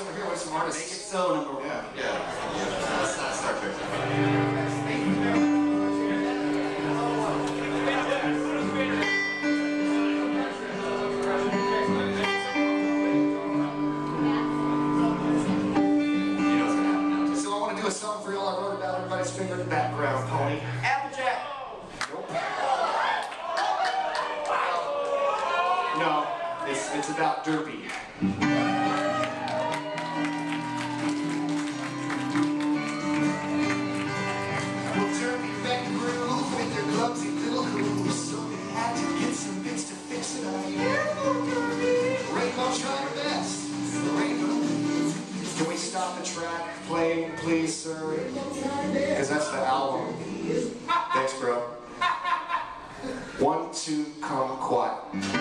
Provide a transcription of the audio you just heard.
box over here with some artists. Make it so, number one. Yeah. Yeah. yeah. Let's not start fixing finger in the background, pony. Applejack! No, it's, it's about derby. Racer, because that's the album. Thanks, bro. One, two, come quiet.